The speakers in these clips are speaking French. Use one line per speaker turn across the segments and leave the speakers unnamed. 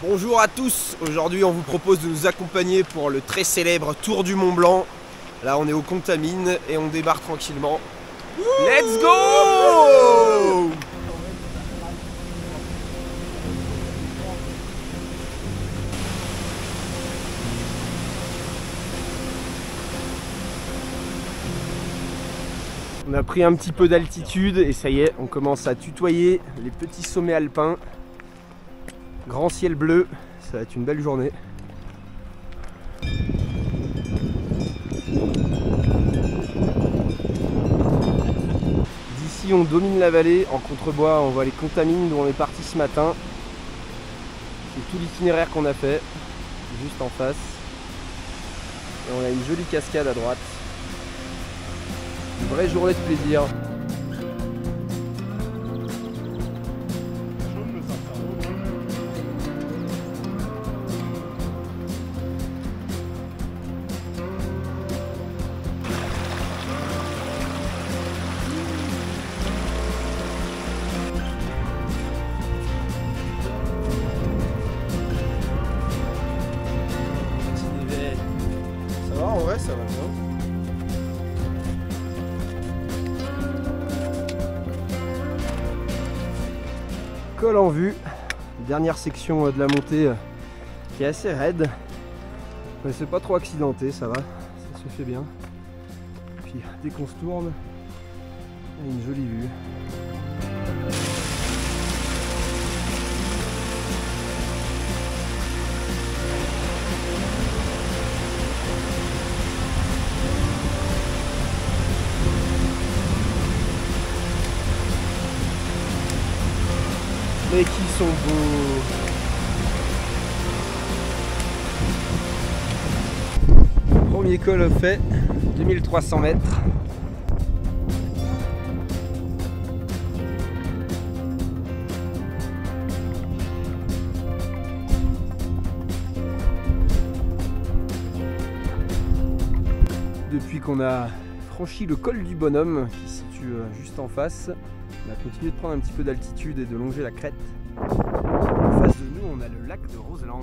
Bonjour à tous, aujourd'hui on vous propose de nous accompagner pour le très célèbre Tour du Mont Blanc. Là on est au Contamine et on débarque tranquillement. Let's go On a pris un petit peu d'altitude et ça y est, on commence à tutoyer les petits sommets alpins. Grand ciel bleu, ça va être une belle journée. D'ici on domine la vallée, en contrebois on voit les contamines d'où on est parti ce matin. C'est tout l'itinéraire qu'on a fait, juste en face. Et on a une jolie cascade à droite. Une vraie journée de plaisir. En vue, dernière section euh, de la montée euh, qui est assez raide. Mais c'est pas trop accidenté, ça va, ça se fait bien. Puis dès qu'on se tourne, une jolie vue. Premier col fait, 2300 mètres. Depuis qu'on a franchi le col du bonhomme qui se situe euh, juste en face, on a continué de prendre un petit peu d'altitude et de longer la crête. En face de nous, on a le lac de Roseland.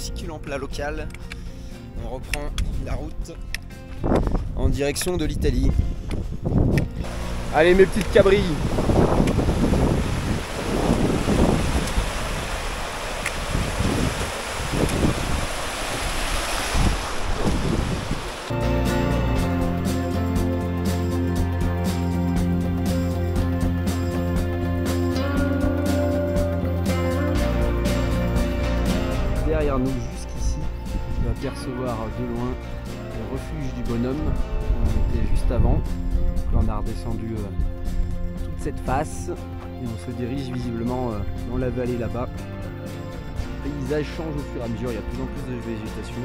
Succulent plat local, on reprend la route en direction de l'Italie. Allez mes petites cabrilles avant. Donc là, on a redescendu euh, toute cette face et on se dirige visiblement euh, dans la vallée là-bas. Le paysage change au fur et à mesure, il y a de plus en plus de végétation.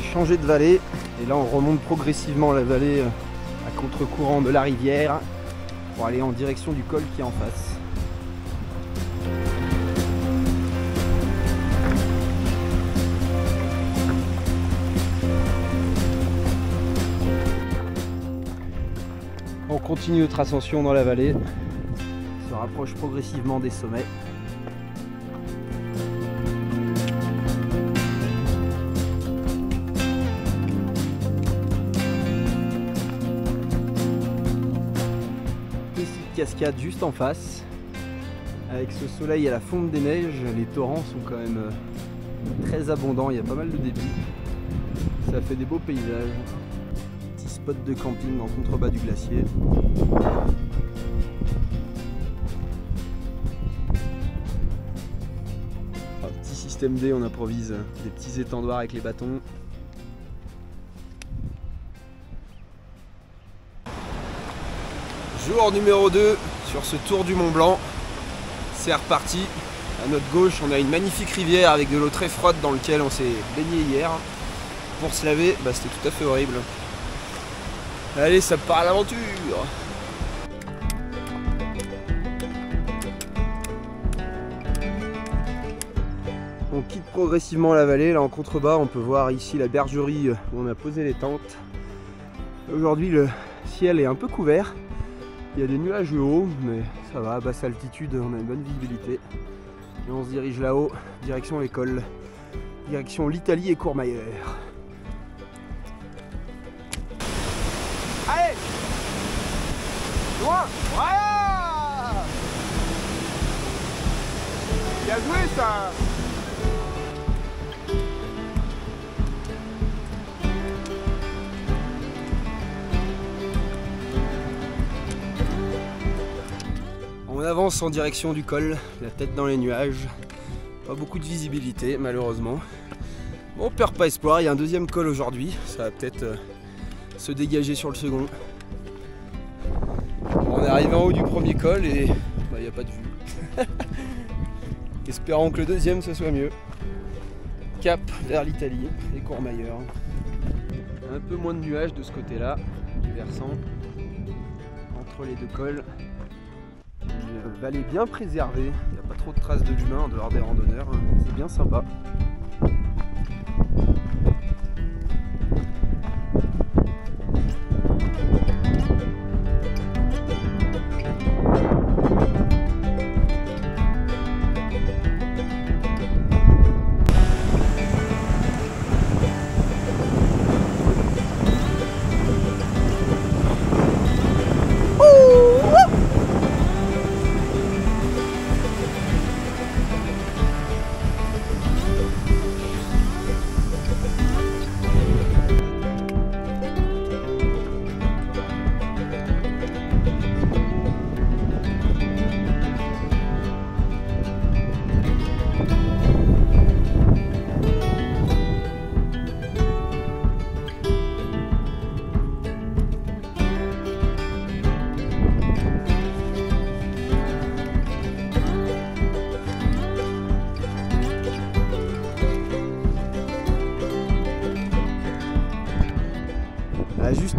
A changé de vallée et là on remonte progressivement la vallée euh, à contre-courant de la rivière pour aller en direction du col qui est en face. On continue notre ascension dans la vallée, on se rapproche progressivement des sommets. Cascade juste en face. Avec ce soleil à la fonte des neiges, les torrents sont quand même euh, très abondants, il y a pas mal de débit. Ça fait des beaux paysages. Petit spot de camping en contrebas du glacier. Petit système D, on improvise des petits étendoirs avec les bâtons. Jour numéro 2 sur ce tour du Mont Blanc. C'est reparti. À notre gauche, on a une magnifique rivière avec de l'eau très froide dans laquelle on s'est baigné hier. Pour se laver, bah, c'était tout à fait horrible. Allez, ça part à l'aventure On quitte progressivement la vallée, là en contrebas on peut voir ici la bergerie où on a posé les tentes. Aujourd'hui le ciel est un peu couvert, il y a des nuages hauts mais ça va, à basse altitude on a une bonne visibilité. Et on se dirige là-haut, direction l'école, direction l'Italie et Courmayeur. Allez Loin Voilà Bien joué ça On avance en direction du col, la tête dans les nuages. Pas beaucoup de visibilité malheureusement. Bon, on perd pas espoir, il y a un deuxième col aujourd'hui. Ça va peut-être euh, se dégager sur le second. on est arrivé en haut du premier col et bah, il n'y a pas de vue. Espérons que le deuxième ce soit mieux. Cap vers l'Italie et Courmayeur. Un peu moins de nuages de ce côté-là, du versant, entre les deux cols. Une vallée bien préservée, il n'y a pas trop de traces de l'humain en dehors des randonneurs, c'est bien sympa.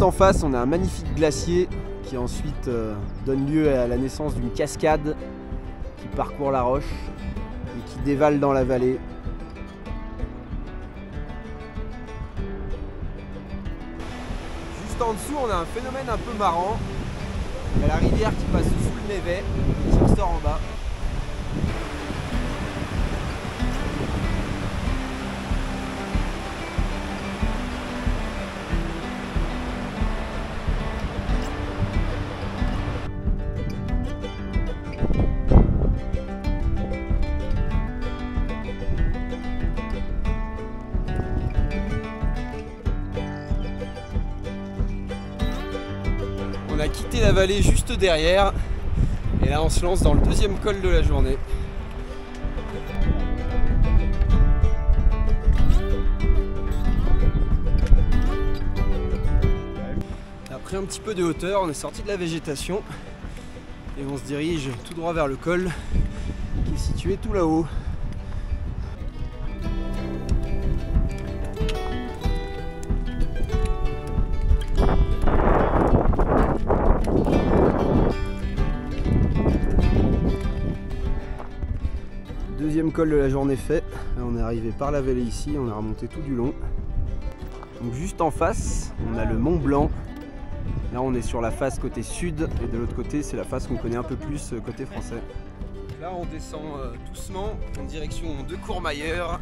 En face, on a un magnifique glacier qui ensuite euh, donne lieu à la naissance d'une cascade qui parcourt la roche et qui dévale dans la vallée. Juste en dessous, on a un phénomène un peu marrant. Il y a la rivière qui passe sous le Mévet et qui ressort en bas. Vallée juste derrière et là on se lance dans le deuxième col de la journée. Après un petit peu de hauteur, on est sorti de la végétation et on se dirige tout droit vers le col qui est situé tout là-haut. Col de la journée fait. On est arrivé par la vallée ici, on a remonté tout du long. Donc juste en face, on a le Mont Blanc. Là on est sur la face côté sud et de l'autre côté c'est la face qu'on connaît un peu plus euh, côté français. Là on descend euh, doucement en direction de Courmayeur,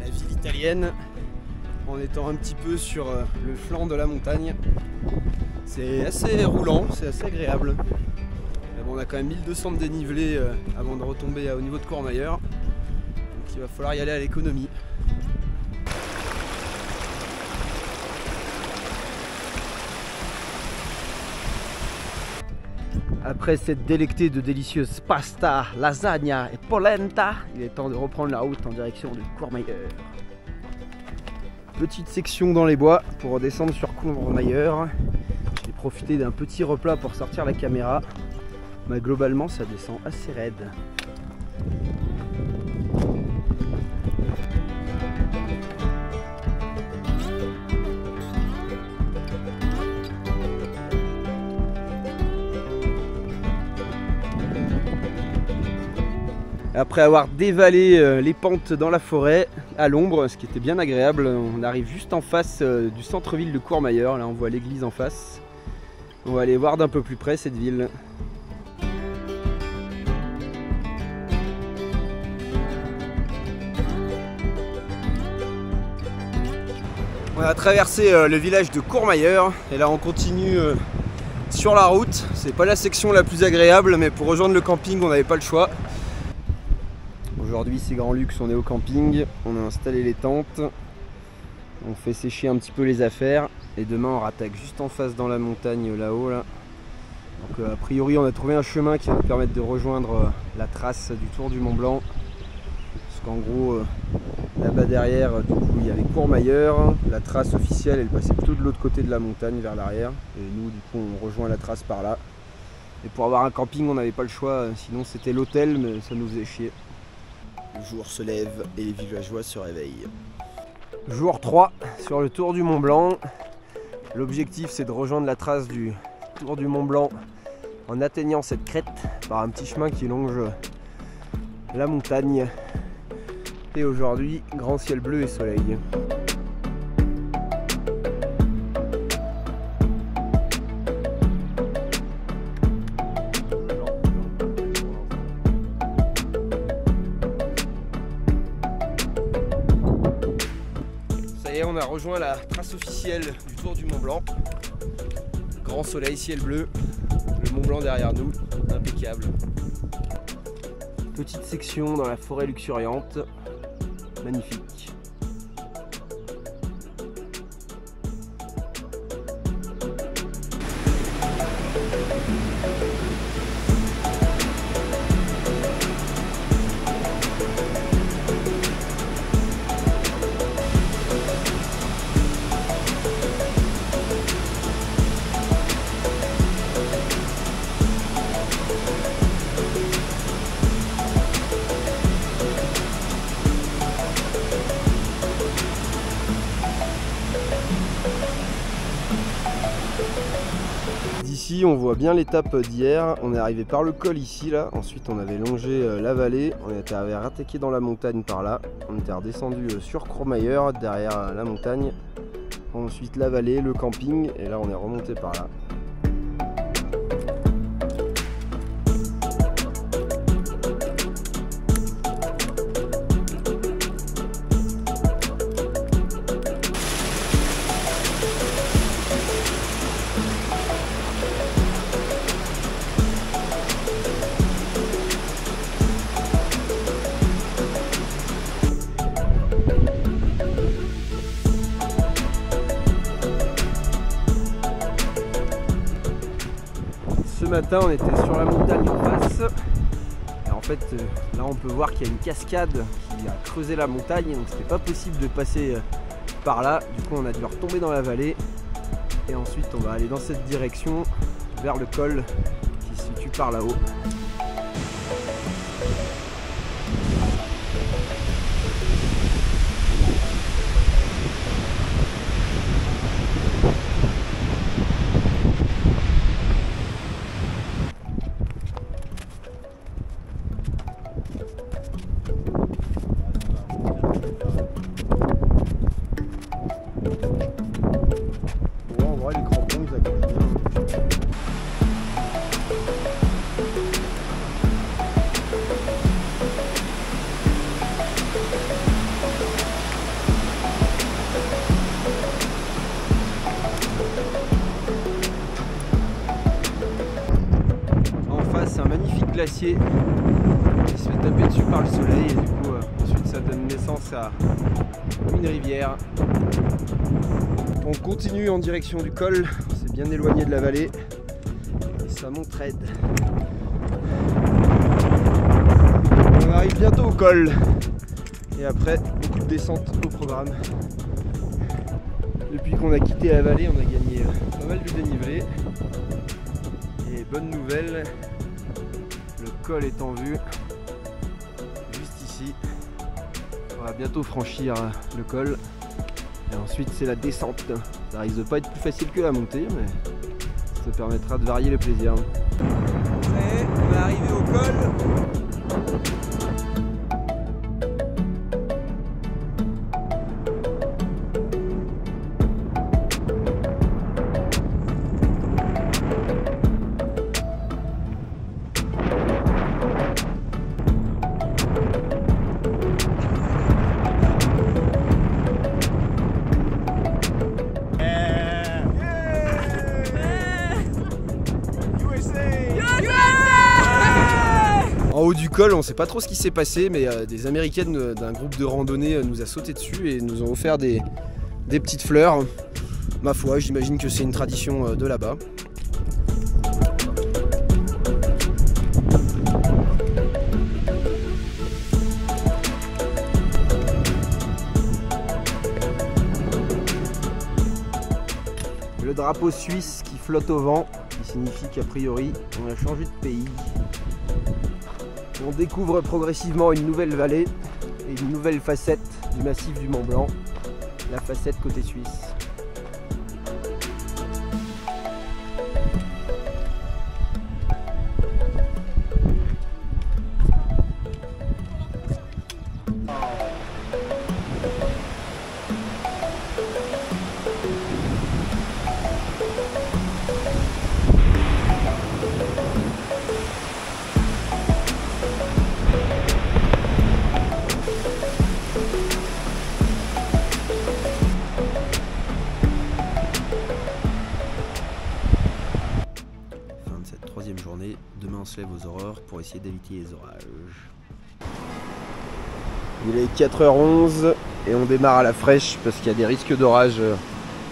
la ville italienne, en étant un petit peu sur euh, le flanc de la montagne. C'est assez roulant, c'est assez agréable on a quand même 1200 de dénivelé euh, avant de retomber au niveau de Courmayeur. Donc il va falloir y aller à l'économie. Après cette délectée de délicieuses pasta, lasagna et polenta, il est temps de reprendre la route en direction de Courmayeur. Petite section dans les bois pour redescendre sur Courmayeur. J'ai profité d'un petit replat pour sortir la caméra. Globalement, ça descend assez raide. Après avoir dévalé euh, les pentes dans la forêt, à l'ombre, ce qui était bien agréable, on arrive juste en face euh, du centre-ville de Courmayeur. Là, on voit l'église en face. On va aller voir d'un peu plus près cette ville. On a traversé euh, le village de Courmayeur et là on continue sur la route. C'est pas la section la plus agréable, mais pour rejoindre le camping, on n'avait pas le choix. Aujourd'hui c'est grand luxe, on est au camping, on a installé les tentes, on fait sécher un petit peu les affaires et demain on rattaque juste en face dans la montagne là-haut là. Donc euh, a priori on a trouvé un chemin qui va nous permettre de rejoindre euh, la trace du Tour du Mont Blanc. Qu'en gros euh, là-bas derrière du coup il y avait Courmayeur, la trace officielle elle passait plutôt de l'autre côté de la montagne vers l'arrière et nous du coup on rejoint la trace par là. Et pour avoir un camping on n'avait pas le choix, sinon c'était l'hôtel mais ça nous faisait chier. Le jour se lève et les villageois se réveillent. Jour 3 sur le tour du Mont Blanc. L'objectif c'est de rejoindre la trace du tour du Mont Blanc en atteignant cette crête par un petit chemin qui longe la montagne. Et aujourd'hui, grand ciel bleu et soleil. on a rejoint la trace officielle du Tour du Mont Blanc. Grand soleil, ciel bleu, le Mont Blanc derrière nous, impeccable. Petite section dans la forêt luxuriante, magnifique. On voit bien l'étape d'hier, on est arrivé par le col ici là, ensuite on avait longé euh, la vallée, on était attaqué dans la montagne par là, on était redescendu euh, sur Courmayeur derrière euh, la montagne, ensuite la vallée, le camping. Et là on est remonté par là. Ce matin on était sur la montagne en face. Et en fait euh, là on peut voir qu'il y a une cascade qui a creusé la montagne donc c'était pas possible de passer euh, par là. Du coup on a dû retomber dans la vallée. Et ensuite on va aller dans cette direction vers le col qui se situe par là-haut glacier qui se fait taper dessus par le soleil et du coup euh, ensuite ça donne naissance à une rivière. On continue en direction du col, c'est bien éloigné de la vallée. ça monte raide. On arrive bientôt au col. Et après, beaucoup de descentes au programme. Depuis qu'on a quitté la vallée, on a gagné euh, pas mal de dénivelé. Et bonne nouvelle, le col est en vue, juste ici. On va bientôt franchir euh, le col. Et ensuite c'est la descente. Ça risque de pas être plus facile que la montée, mais ça permettra de varier le plaisir. on est arrivé au col. haut du col, on sait pas trop ce qui s'est passé, mais euh, des américaines euh, d'un groupe de randonnée euh, nous a sauté dessus et nous ont offert des, des petites fleurs. Ma foi, j'imagine que c'est une tradition de là-bas. Le drapeau suisse qui flotte au vent, qui signifie qu'a priori on a changé de pays. On découvre progressivement une nouvelle vallée et une nouvelle facette du massif du Mont Blanc, la facette côté suisse. Essayer d'éviter les orages. Il est 4h11 et on démarre à la fraîche parce qu'il y a des risques d'orage euh,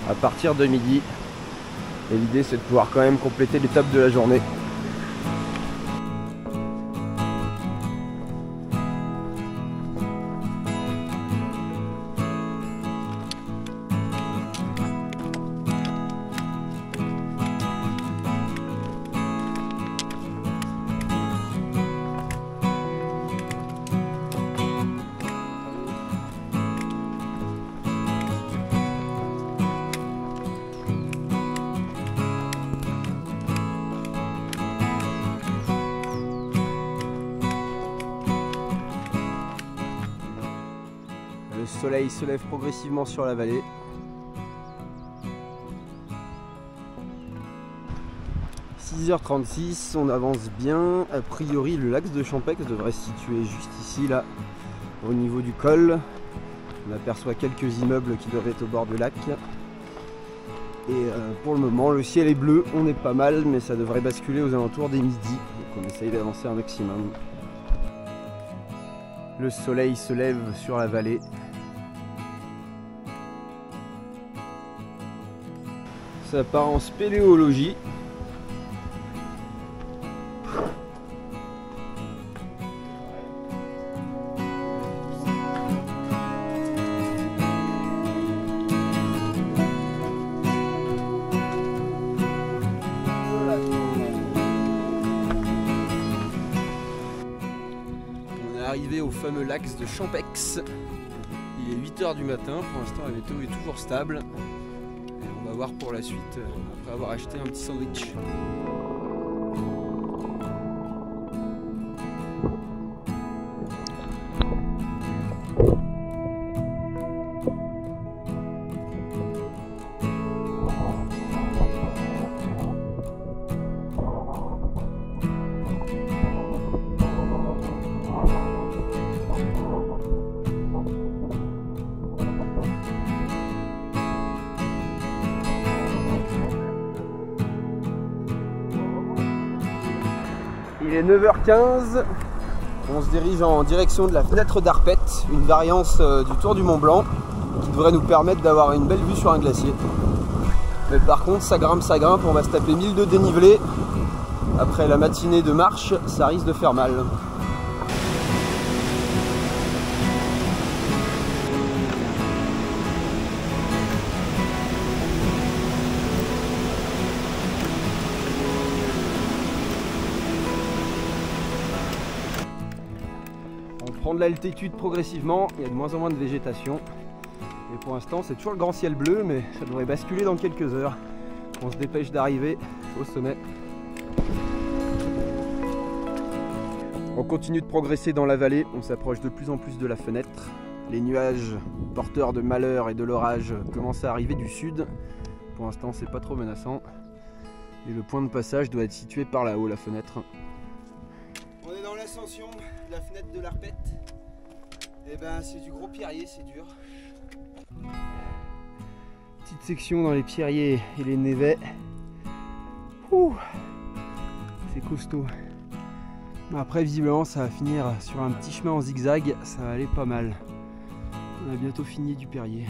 à partir de midi. Et l'idée c'est de pouvoir quand même compléter l'étape de la journée. Soleil se lève progressivement sur la vallée. « 6h36, on avance bien. A priori, le lac de Champex devrait se situer juste ici, là, au niveau du col. On aperçoit quelques immeubles qui doivent être au bord du lac. Et euh, pour le moment, le ciel est bleu, on est pas mal, mais ça devrait basculer aux alentours des midi. Donc on essaye d'avancer un maximum. Le soleil se lève sur la vallée. Ça part en spéléologie. On est arrivé au fameux lac de Champex. Il est 8h du matin, pour l'instant la météo est toujours stable. Voir pour la suite euh, après avoir acheté un petit sandwich. Il est 9h15. On se dirige en direction de la fenêtre d'Arpette, une variance euh, du Tour du Mont Blanc qui devrait nous permettre d'avoir une belle vue sur un glacier. Mais par contre, ça grimpe, ça grimpe, on va se taper 1000 de dénivelé Après la matinée de marche, ça risque de faire mal. De l'altitude progressivement, il y a de moins en moins de végétation. Et pour l'instant, c'est toujours le grand ciel bleu, mais ça devrait basculer dans quelques heures. On se dépêche d'arriver au sommet. On continue de progresser dans la vallée, on s'approche de plus en plus de la fenêtre. Les nuages porteurs de malheur et de l'orage commencent à arriver du sud. Pour l'instant, c'est pas trop menaçant. Et le point de passage doit être situé par là-haut, la fenêtre. On est dans l'ascension la fenêtre de l'Arpette. Et ben, c'est du gros pierrier, c'est dur. Petite section dans les pierriers et les névets. C'est costaud. Après, visiblement, ça va finir sur un petit chemin en zigzag. Ça va aller pas mal. On a bientôt fini du Perrier.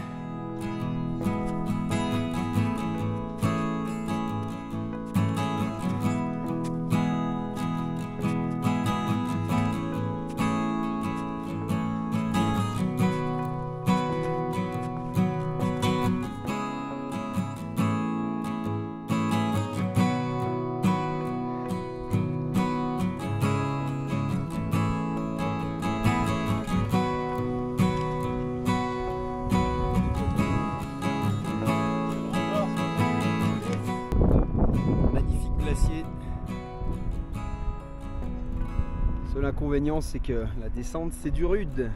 Inconvénient, c'est que la descente, c'est du rude.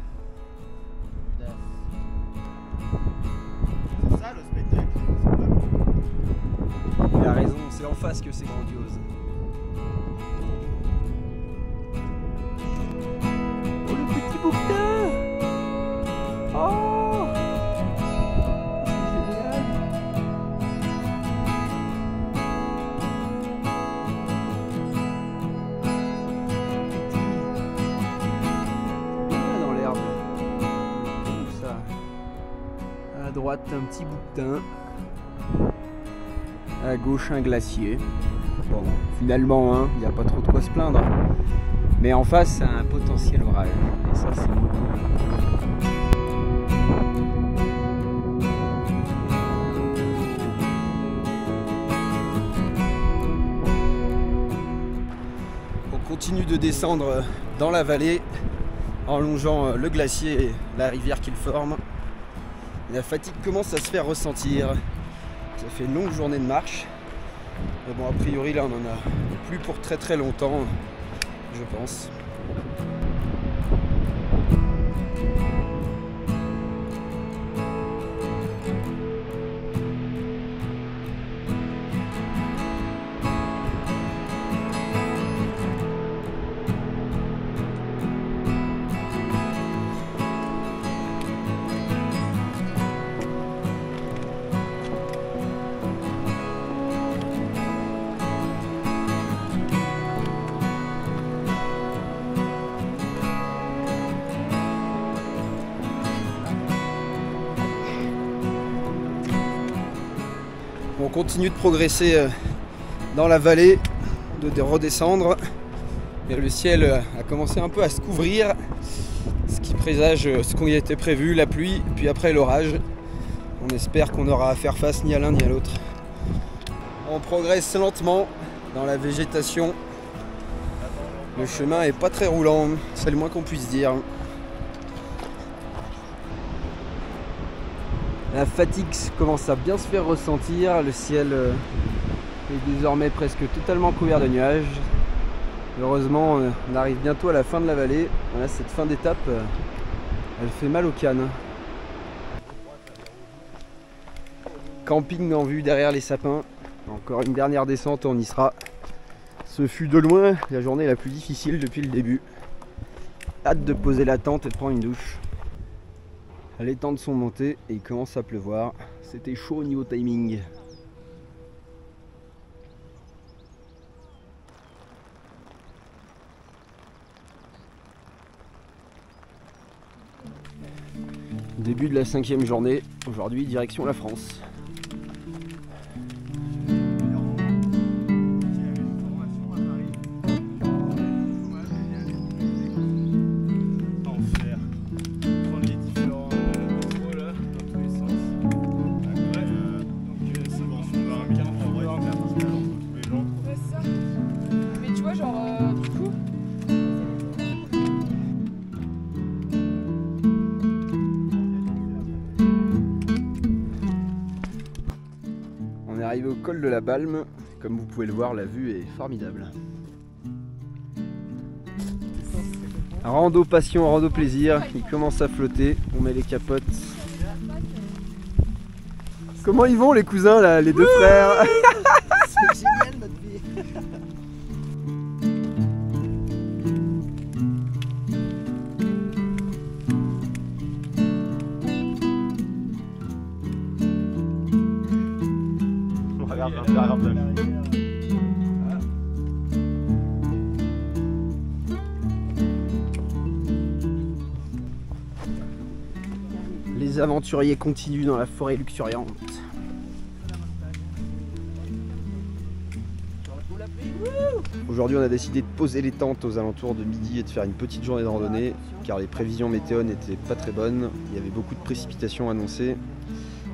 C'est ça le spectacle.
Il a raison, c'est en face que c'est grandiose. Oh le petit bouquetin Oh droite un petit bouquetin. À gauche un glacier. Bon, finalement, hein, il n'y a pas trop de quoi se plaindre. Mais en face, un potentiel orage. Et ça, c'est. On continue de descendre dans la vallée en longeant le glacier et la rivière qu'il forme. La fatigue commence à se faire ressentir. Ça fait une longue journée de marche. Mais bon, a priori, là, on en a plus pour très très longtemps, je pense. On continue de progresser euh, dans la vallée, de de redescendre. Et le ciel euh, a commencé un peu à se couvrir, ce qui présage euh, ce qui était prévu, la pluie, puis après l'orage. On espère qu'on aura à faire face ni à l'un ni à l'autre. On progresse lentement dans la végétation. Le chemin est pas très roulant, c'est le moins qu'on puisse dire. La fatigue commence à bien se faire ressentir, le ciel euh, est désormais presque totalement couvert de nuages. Heureusement, euh, on arrive bientôt à la fin de la vallée. Cette fin d'étape, euh, elle fait mal au canne. Camping en vue derrière les sapins. Encore une dernière descente, on y sera. Ce fut de loin la journée la plus difficile depuis le début. Hâte de poser la tente et de prendre une douche. Les tentes sont montées et il commence à pleuvoir. C'était chaud au niveau timing. Début de la cinquième journée. Aujourd'hui, direction la France. Col de la Balme. Comme vous pouvez le voir, la vue est formidable. Rando passion, rando plaisir, il commence à flotter, on met les capotes. Comment ils vont les cousins là, les deux frères? Les aventuriers continuent dans la forêt luxuriante. Aujourd'hui, on a décidé de poser les tentes aux alentours de midi et de faire une petite journée de randonnée, car les prévisions météo n'étaient pas très bonnes. Il y avait beaucoup de précipitations annoncées,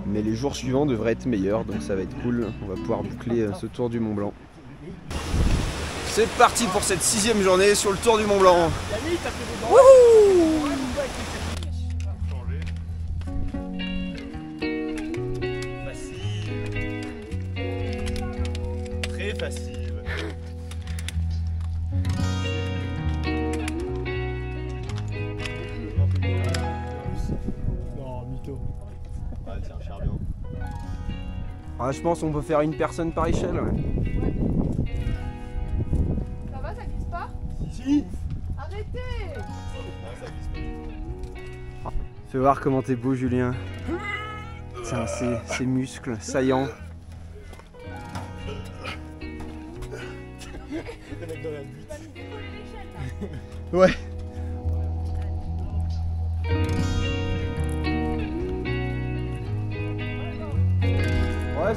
mais les jours suivants devraient être meilleurs, donc ça va être cool. On va pouvoir boucler euh, ce tour du Mont Blanc. C'est parti pour cette sixième journée sur le tour du Mont Blanc. Ah, je pense qu'on peut faire une personne par échelle. ouais.
Ça va, ça glisse pas
Si
Arrêtez
ça glisse pas du tout.
Fais voir comment t'es beau, Julien. Tiens, ces, ces muscles saillants. Ouais.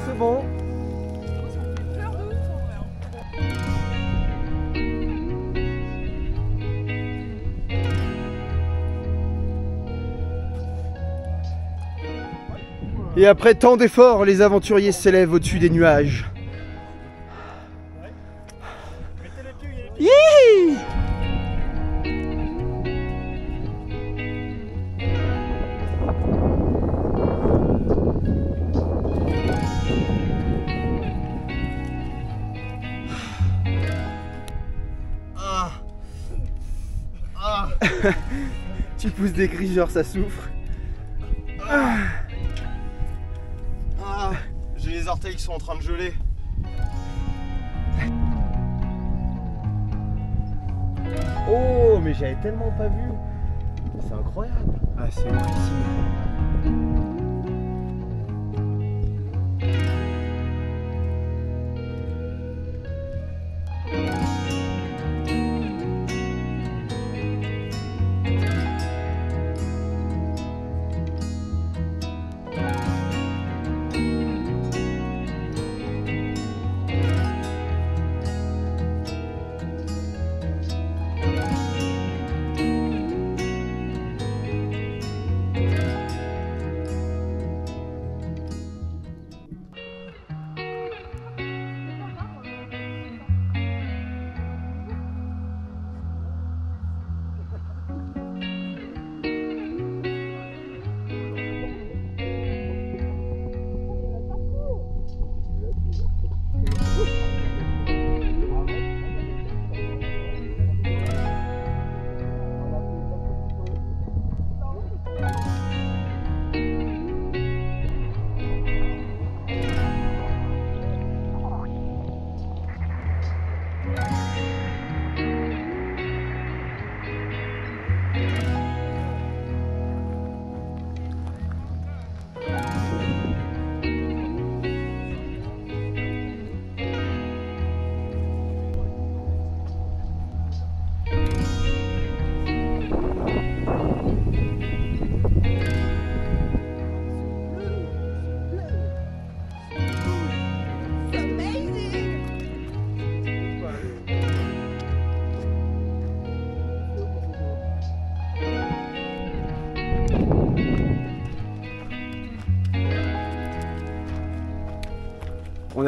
C'est bon. Et après tant d'efforts, les aventuriers s'élèvent au-dessus des nuages. Des cris genre ça souffre.
Ah J'ai les orteils qui sont en train de geler. Oh, mais j'avais tellement pas vu. C'est incroyable.
Ah, c'est oufissime.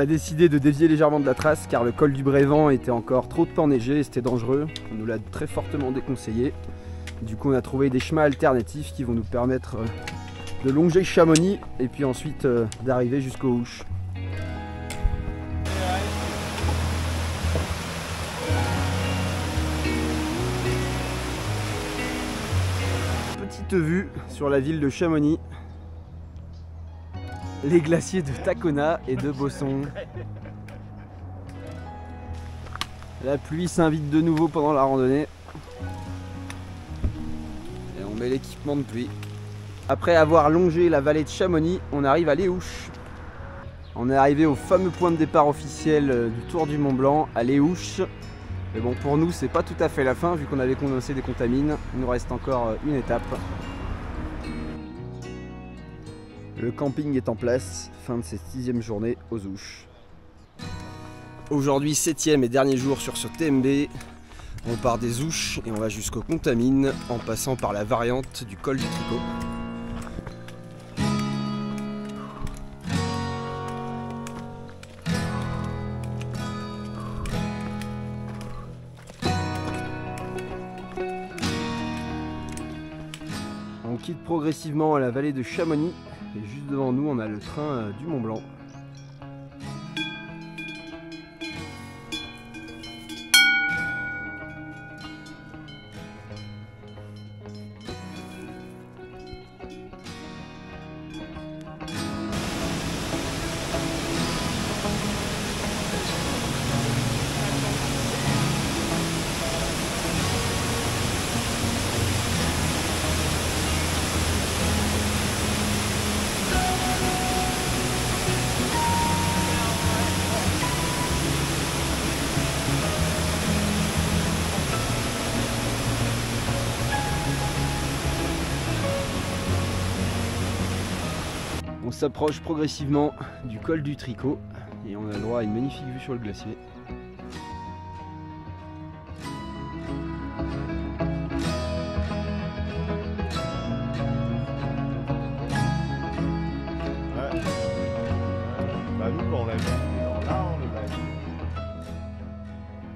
On a décidé de dévier légèrement de la trace car le col du Brévent était encore trop de enneigé et c'était dangereux. On nous l'a très fortement déconseillé. Du coup, on a trouvé des chemins alternatifs qui vont nous permettre euh, de longer Chamonix et puis ensuite euh, d'arriver jusqu'aux Houches. Petite vue sur la ville de Chamonix les glaciers de Tacona et de Bosson. La pluie s'invite de nouveau pendant la randonnée. Et on met l'équipement de pluie. Après avoir longé la vallée de Chamonix, on arrive à Léouche. On est arrivé au fameux point de départ officiel euh, du Tour du Mont Blanc, à Léouche. Mais bon, pour nous, c'est pas tout à fait la fin, vu qu'on avait condensé des contamines. Il nous reste encore euh, une étape. Le camping est en place, fin de cette sixième journée aux Ouches. Aujourd'hui, septième et dernier jour sur ce TMB. On part des Ouches et on va jusqu'aux Contamines en passant par la variante du col du Tricot. On quitte progressivement la vallée de Chamonix et juste devant nous on a le train euh, du Mont Blanc. S'approche progressivement du col du Tricot et on a le droit à une magnifique vue sur le glacier.
Bah on on.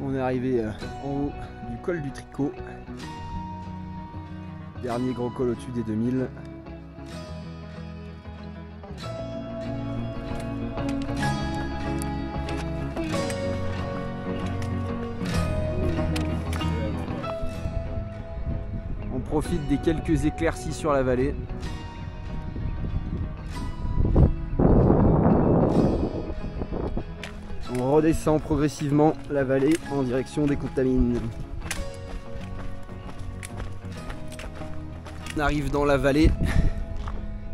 On est arrivé euh, en haut du col du Tricot. Dernier gros col au-dessus des 2000. Des quelques éclaircies sur la vallée. On redescend progressivement la vallée en direction des contamines. On arrive dans la vallée.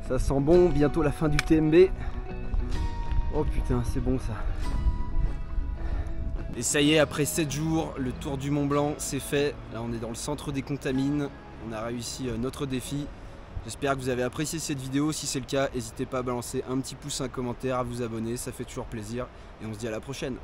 Ça sent bon, bientôt la fin du TMB. Oh putain, c'est bon ça. Et ça y est, après 7 jours, le tour du Mont Blanc c'est fait. Là on est dans le centre des contamines. On a réussi euh, notre défi. J'espère que vous avez apprécié cette vidéo. Si c'est le cas, n'hésitez pas à balancer un petit pouce, un commentaire, à vous abonner, ça fait toujours plaisir. Et on se dit à la prochaine.